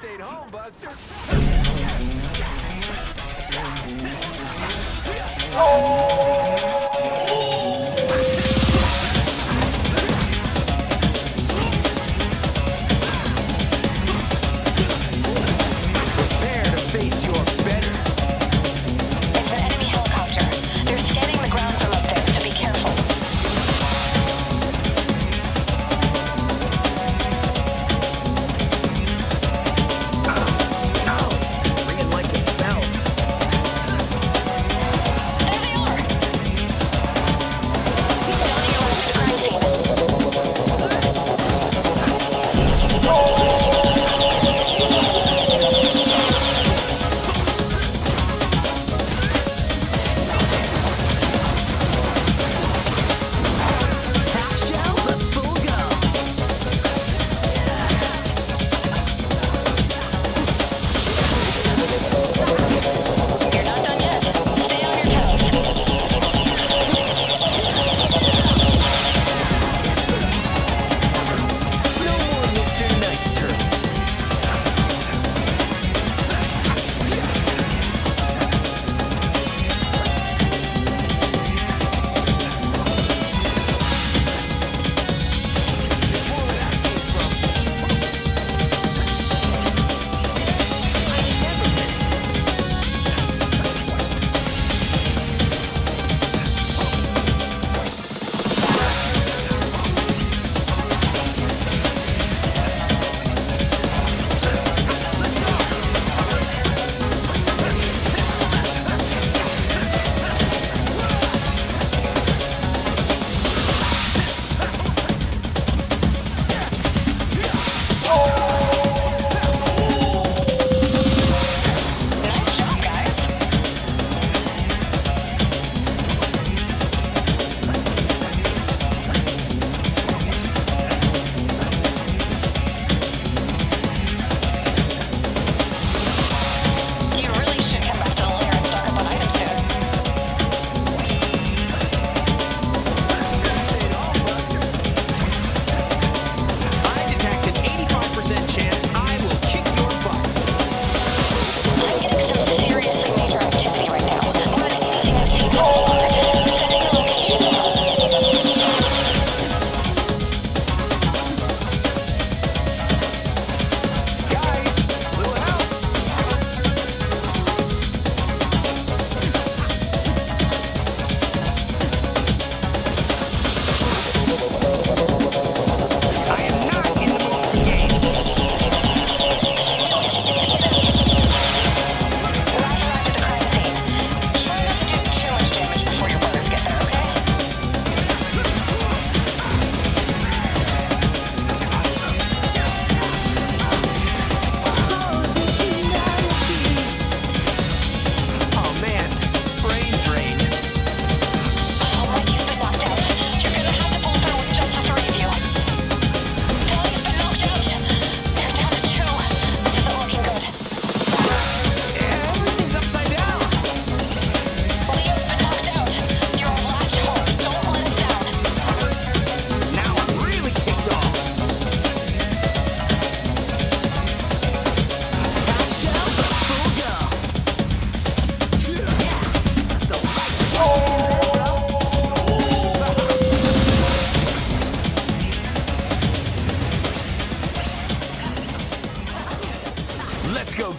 stayed home, Buster. Oh!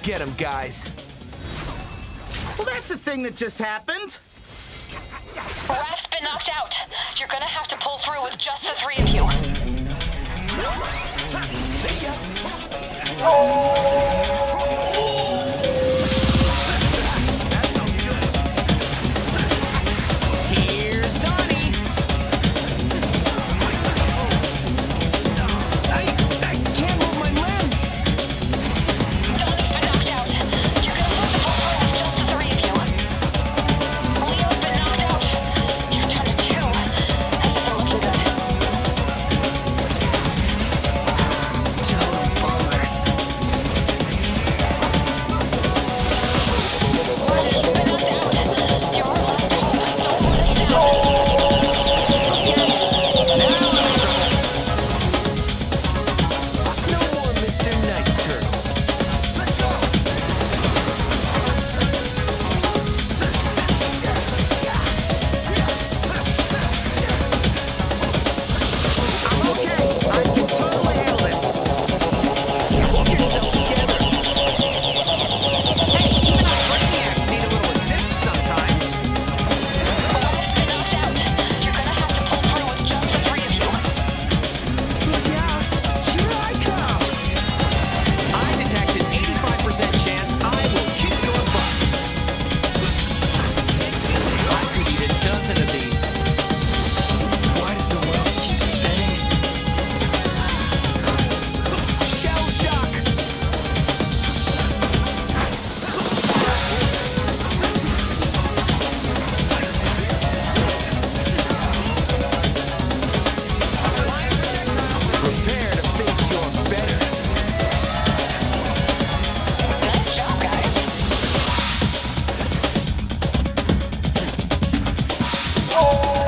get him, guys. Well, that's a thing that just happened. Raph's been knocked out. You're gonna have to pull through with just the three of you. Oh! Oh!